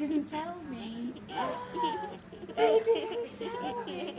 didn't tell me. He didn't tell me.